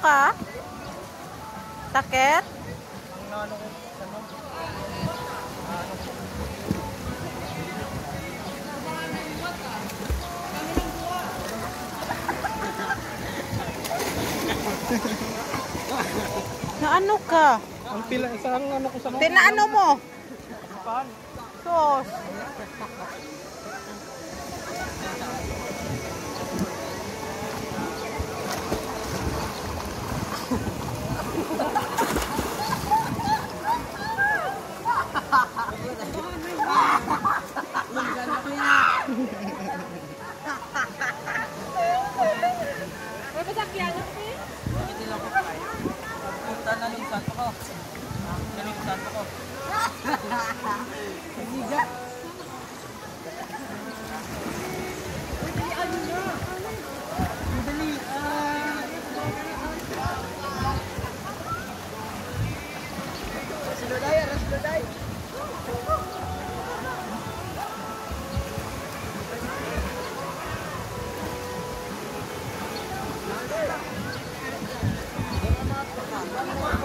ka? Sakit? Ang ano ko? Na ano ka? Ang pila, isang ano ko sa mga... Pinaano mo? Hindi lang ko kaya. Punta na yung santo ko. Yan yung santo ko. Come on.